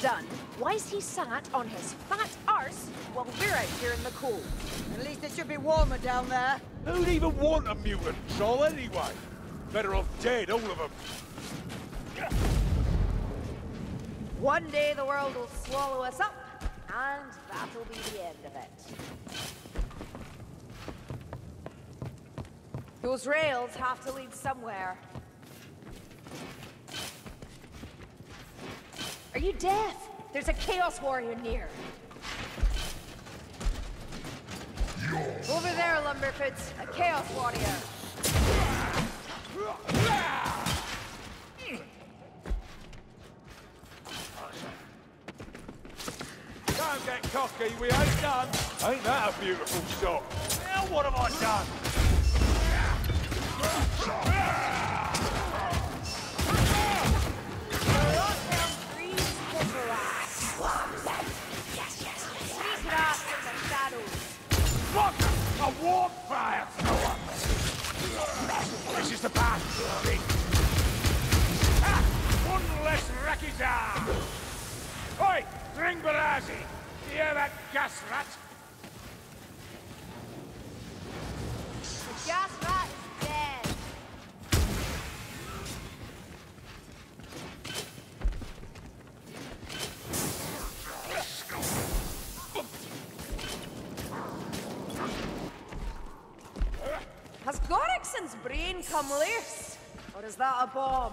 done, why's he sat on his fat arse while we're out here in the cold? At least it should be warmer down there. Who'd even want a mutant troll anyway? Better off dead, all of them. One day the world will swallow us up, and that'll be the end of it. Those rails have to lead somewhere. Are you deaf? There's a Chaos Warrior near. Over there, Lumberfoots. A Chaos Warrior. Don't get cocky, we ain't done. Ain't that a beautiful shot? Now what have I done? A warm fire thrower! This is the path, Big. Ah, one less Rakizar! Oi, Ringbarazzi! You hear that gas rat? Loose? Or is that a bomb?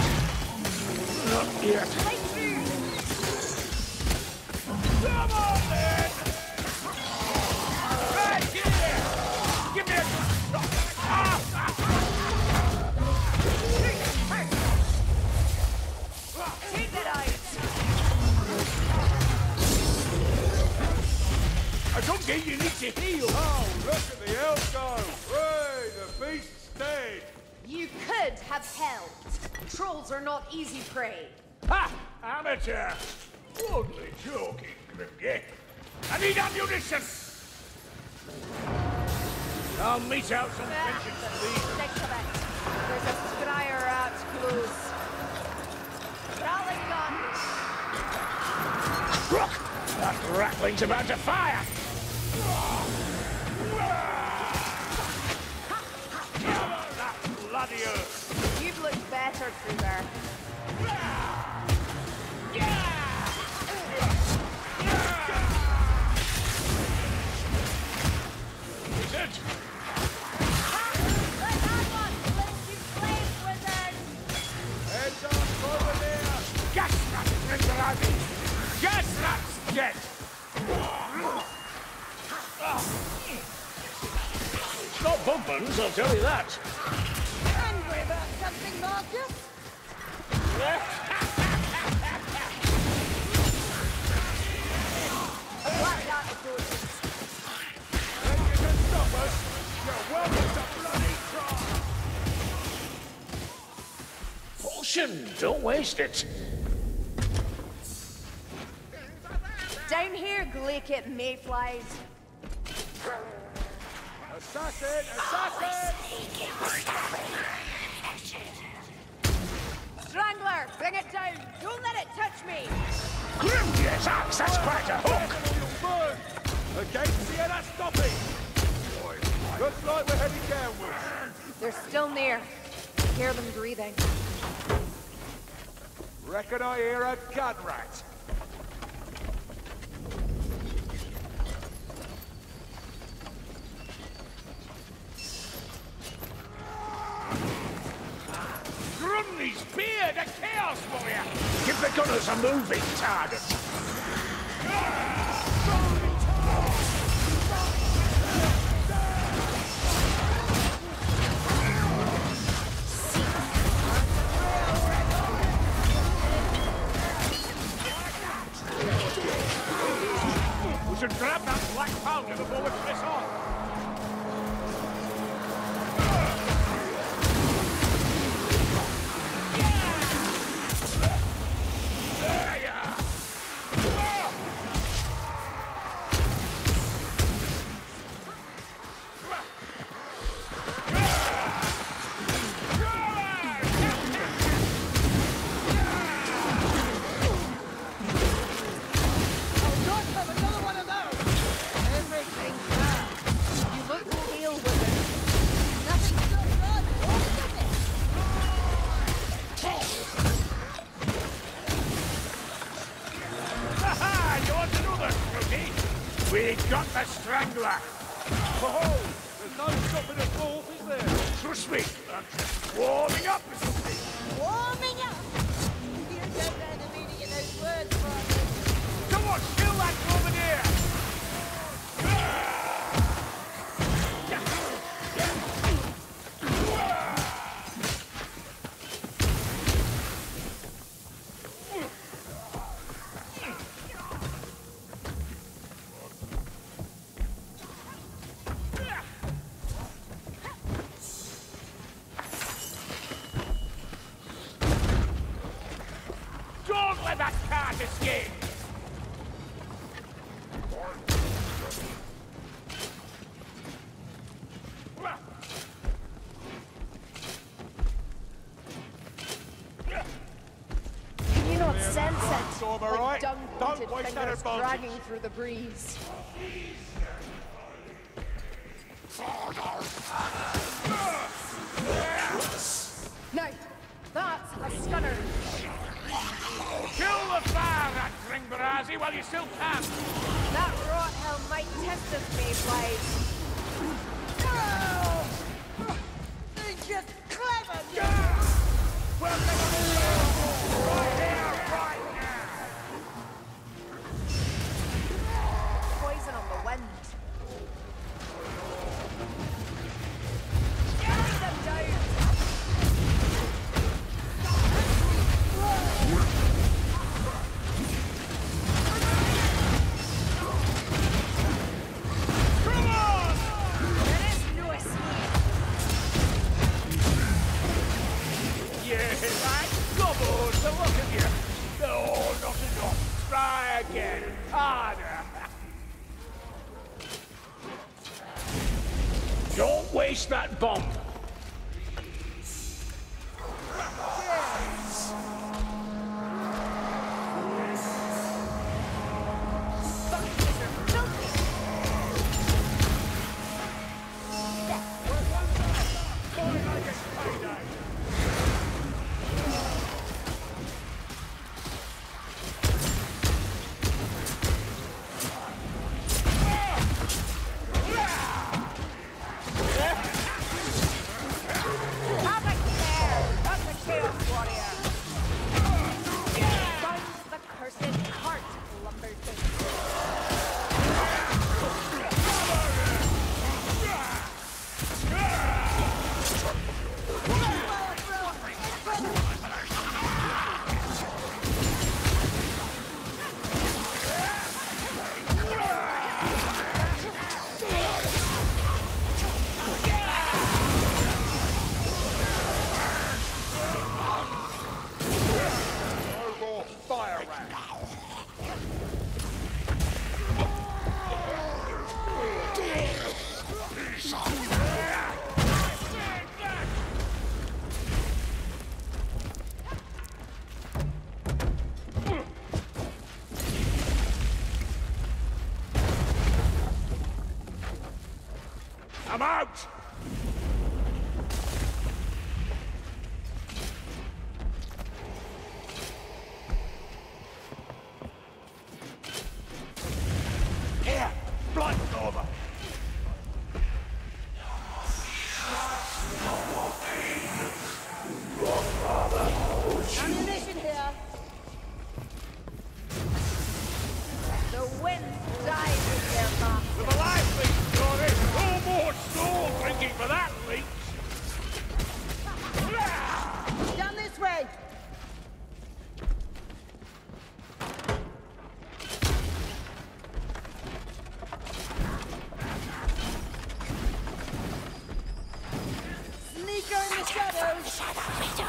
Yet. Not yet. Come on, then! Right here! Give me a! Ah! Take. I don't get you need to heal! Oh, look at the elf You could have helped. Trolls are not easy prey. Ha! Amateur! Only joking, Grimgay. I need ammunition! I'll meet out some vengeance, please. Stick to it. There's a scryer out close. Rally gun. Look! That rattling's about to fire! Gas rat, Ringarati! Gas rat's dead! It's not Bugman's, I'll tell you that. Angry something, Markus? A black antidote. Think you can stop us? You're welcome to bloody try! Potion, don't waste it. Down here, Glakeet mayflies. Assassin! Assassin! Oh, Strangler, bring it down. Don't let it touch me. Grimnir's axe, that's quite a hook! Against Okay, see how that's stopping? Looks like we're heading downwards. They're still near. I hear them breathing. Reckon I hear a gun rat. Grungni's beard, a chaos warrior! Give the gunners a moving target! We should grab that black powder before we piss off! We got the strangler! Oh, there's no stopping us both, is there? Trust me, I'm just warming up or something. Warming up! You don't know the meaning of those words, Father. Come on, kill that woman here! Dung-coated that advantage. dragging through the breeze. No, that's a stunner. Kill the fire, that Dringbarazzi, while you still can! That rot hell might test us, Mayflies. No! shadow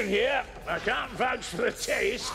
here. I can't vouch for the taste,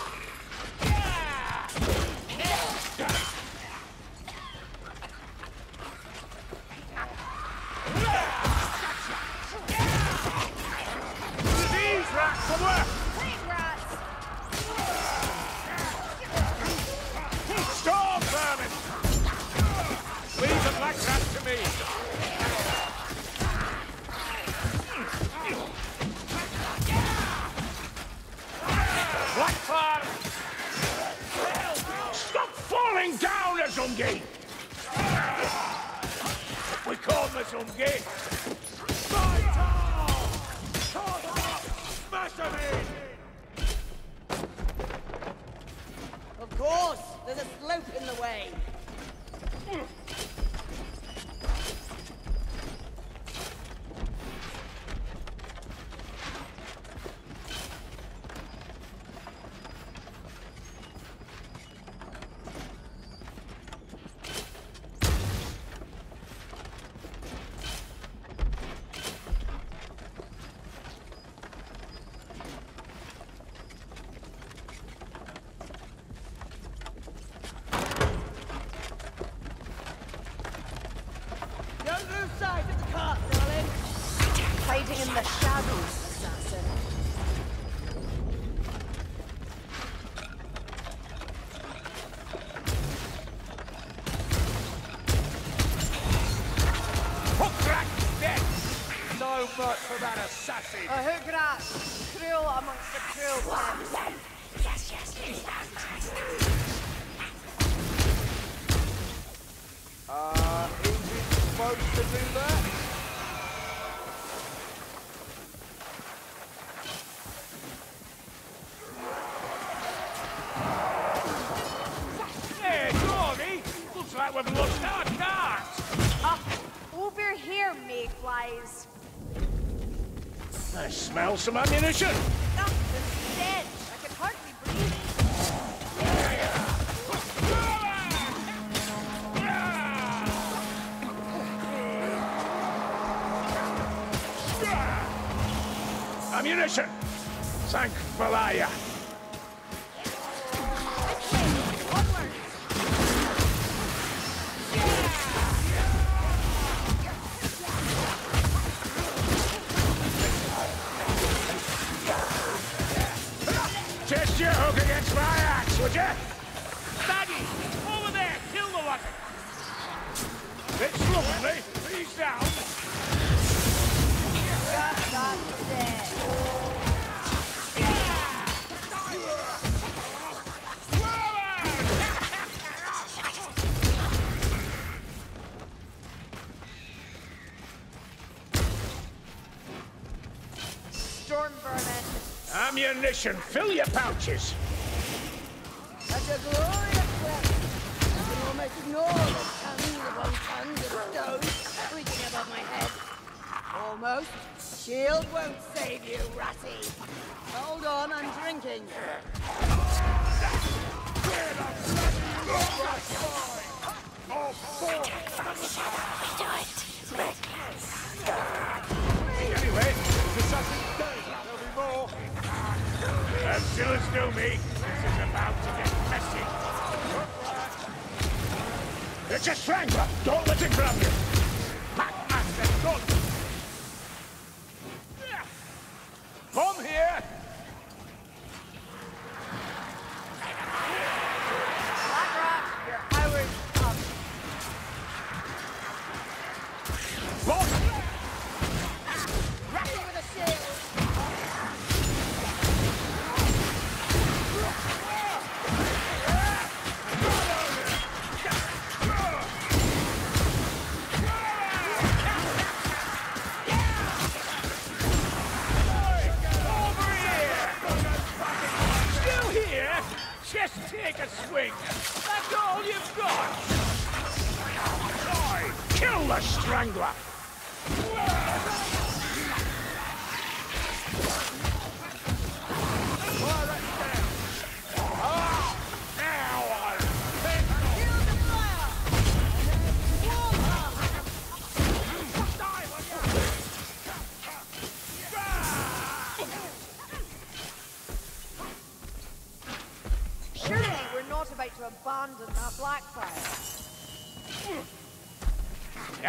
course! There's a slope in the way! Hmm. advert for that assassin. A hoograt, cruel amongst the cruel. Yes, yes, yes. Uh, is it supposed to do that? some ammunition. I can hardly breathe. Ammunition! Sank Valaya. Ammunition. Fill your pouches. That's a glorious weapon. I can almost ignore the tons upon tons of stones reaching above my head. Almost. Shield won't save you, Ratty. Hold on, I'm drinking. Anyway, As still as do me, this is about to get messy. It's a strangler. Don't let it grab you. Packmaster, gun.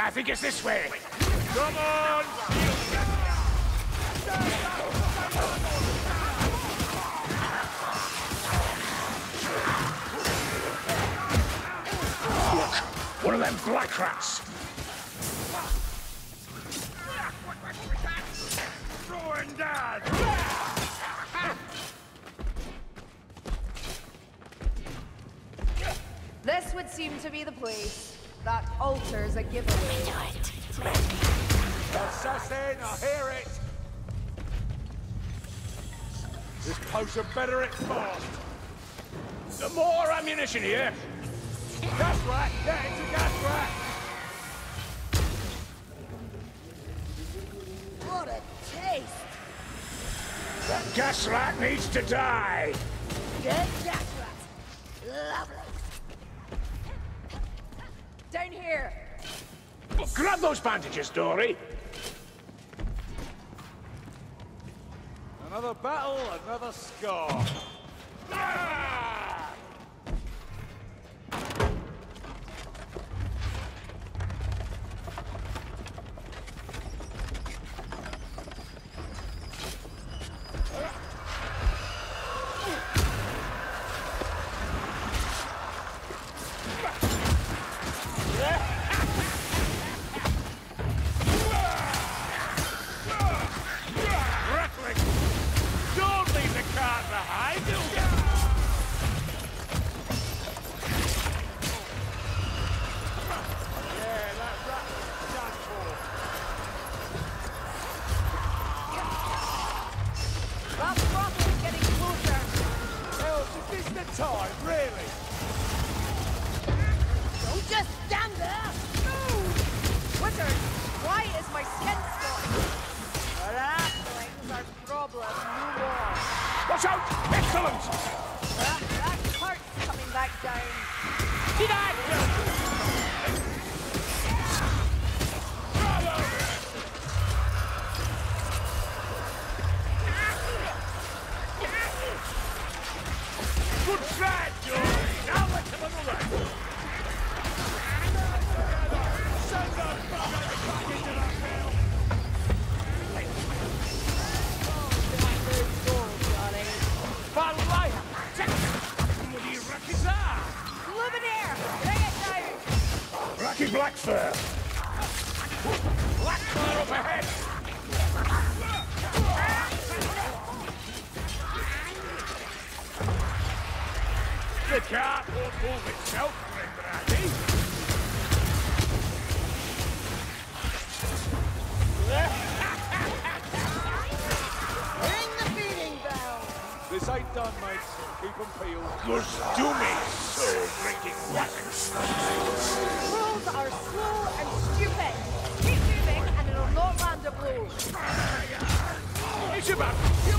I think it's this way. Come on! Look, one of them black rats. This would seem to be the place. That altar's a giveaway. Assassin, I hear it! This potion better it fast! The more ammunition here. Gas rat! Yeah, it's a gas rat! What a taste. That gas rat needs to die. Good gas rat. Lovely. Down here. Grab those bandages, Dory. Another battle, another scar. Ah! Back. Did? The cart won't move itself. Ring the feeding bell. and peel. Just do me, soul drinking weapons. Rules are slow and stupid. Keep moving and it'll not land a blow. It's about kill